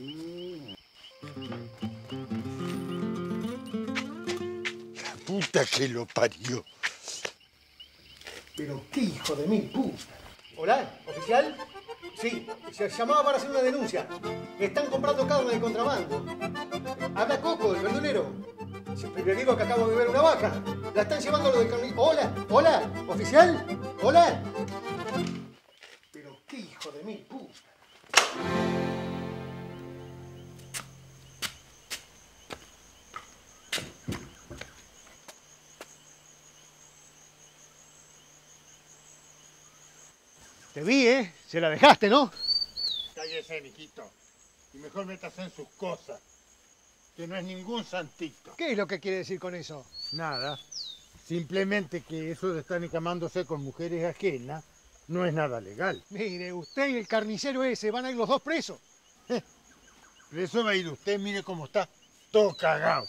Ooh. Puta que lo parió. Pero qué hijo de mil puta. Hola, oficial. Sí, se llamaba para hacer una denuncia. Están comprando carne de contrabando. Habla Coco, el verdulero. Siempre le digo que acabo de ver una vaca. La están llevando a lo de carne. Hola, hola, oficial. Hola. Te vi, ¿eh? Se la dejaste, ¿no? Cállese, mijito. Y mejor métase en sus cosas. Que no es ningún santito. ¿Qué es lo que quiere decir con eso? Nada. Simplemente que eso de estar encamándose con mujeres ajenas no es nada legal. Mire, usted y el carnicero ese van a ir los dos presos. Preso va a ir usted, mire cómo está. Todo cagado.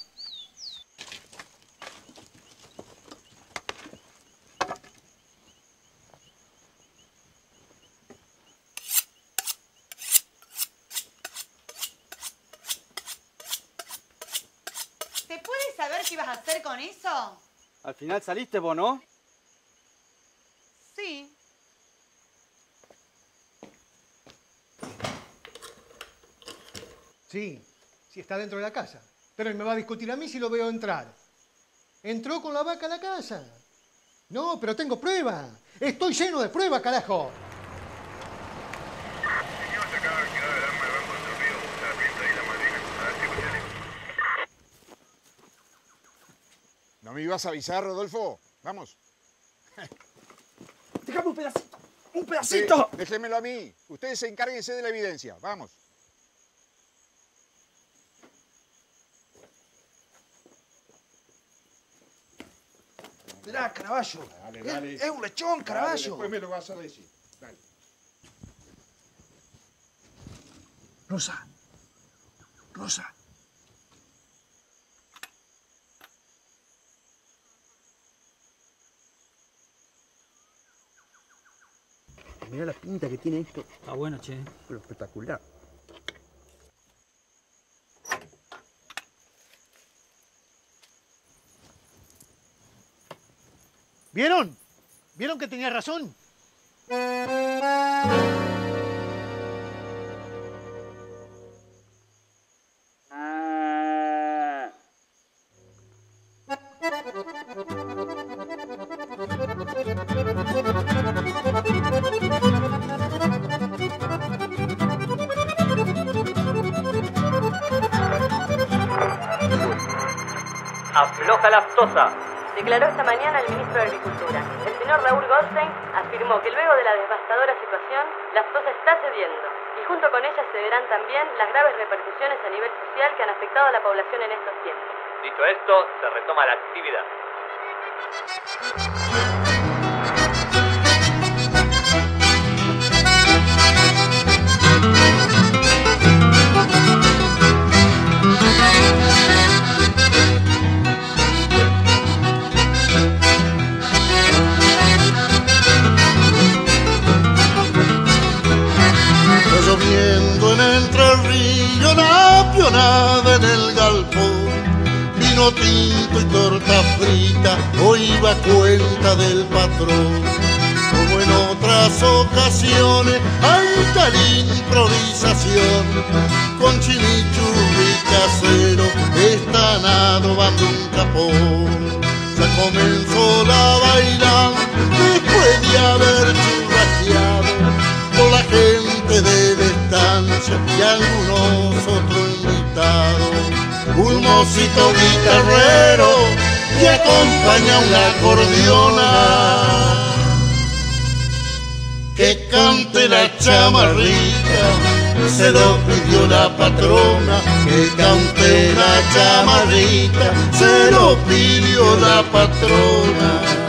¿Se saber qué ibas a hacer con eso? Al final saliste vos, ¿no? Sí. Sí, sí está dentro de la casa. Pero él me va a discutir a mí si lo veo entrar. Entró con la vaca a la casa. No, pero tengo pruebas. Estoy lleno de pruebas, carajo. ¿No me ibas a avisar, Rodolfo? Vamos. Déjame un pedacito. ¡Un Sí, pedacito! déjenmelo a mí. Ustedes encárguense de la evidencia. Vamos. Mirá, Caraballo. Dale, Es- dale. Es, un lechón, Caraballo. después me lo vas a decir. Dale. Rosa. Rosa. Mirá la pinta que tiene esto. Está bueno, che. Pero espectacular. ¿Vieron? ¿Vieron que tenía razón? Aftosa. Declaró esta mañana el ministro de Agricultura. El señor Raúl Goldstein afirmó que luego de la devastadora situación, la aftosa está cediendo y junto con ella cederán también las graves repercusiones a nivel social que han afectado a la población en estos tiempos. Dicho esto, se retoma la actividad. Una pionada en el galpón. Vino tinto y torta frita, hoy va cuenta del patrón. Como en otras ocasiones, alta la improvisación. Con chimichurri Mocito guitarrero que acompaña una acordeona que cante la chamarrita, se lo pidió la patrona que cante una chamarrita, se lo pidió la patrona.